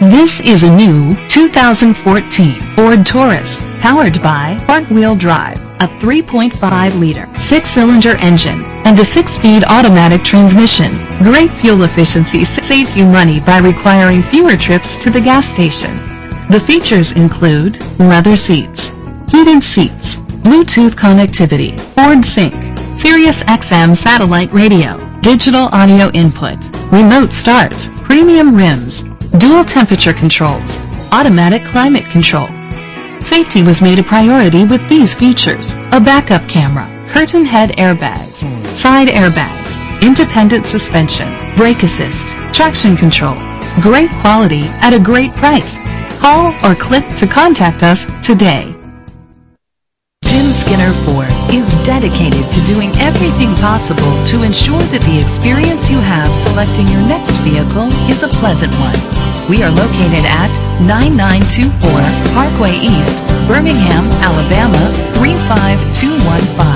This is a new 2014 Ford Taurus, powered by front-wheel drive, a 3.5-liter six-cylinder engine, and a six-speed automatic transmission. Great fuel efficiency saves you money by requiring fewer trips to the gas station. The features include leather seats, heated seats, Bluetooth connectivity, Ford Sync, Sirius XM satellite radio, digital audio input, remote start, premium rims, dual temperature controls, automatic climate control. Safety was made a priority with these features. A backup camera, curtain head airbags, side airbags, independent suspension, brake assist, traction control. Great quality at a great price. Call or click to contact us today. Jim Skinner Ford is dedicated to doing everything possible to ensure that the experience you have selecting your next vehicle is a pleasant one. We are located at 9924 Parkway East, Birmingham, Alabama 35215.